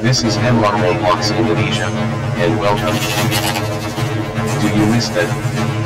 This is Hemlock Roblox Indonesia, and welcome. Do you miss that?